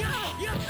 やった。